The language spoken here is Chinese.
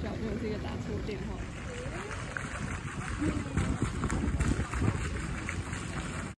小朋友这个打错电话。